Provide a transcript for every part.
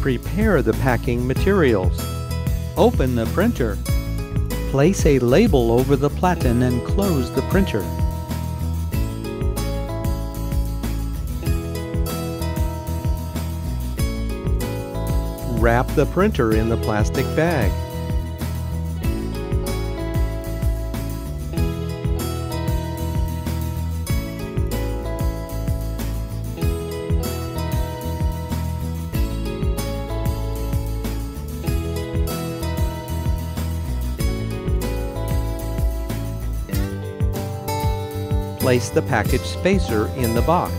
Prepare the packing materials. Open the printer. Place a label over the platen and close the printer. Wrap the printer in the plastic bag. Place the package spacer in the box.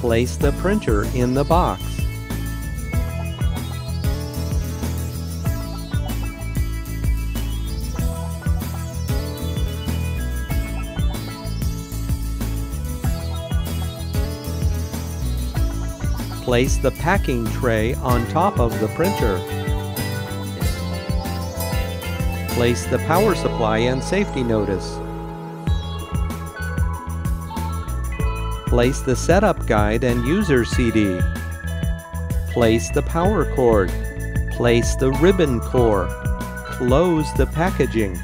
Place the printer in the box. Place the packing tray on top of the printer. Place the power supply and safety notice. Place the setup guide and user CD. Place the power cord. Place the ribbon core. Close the packaging.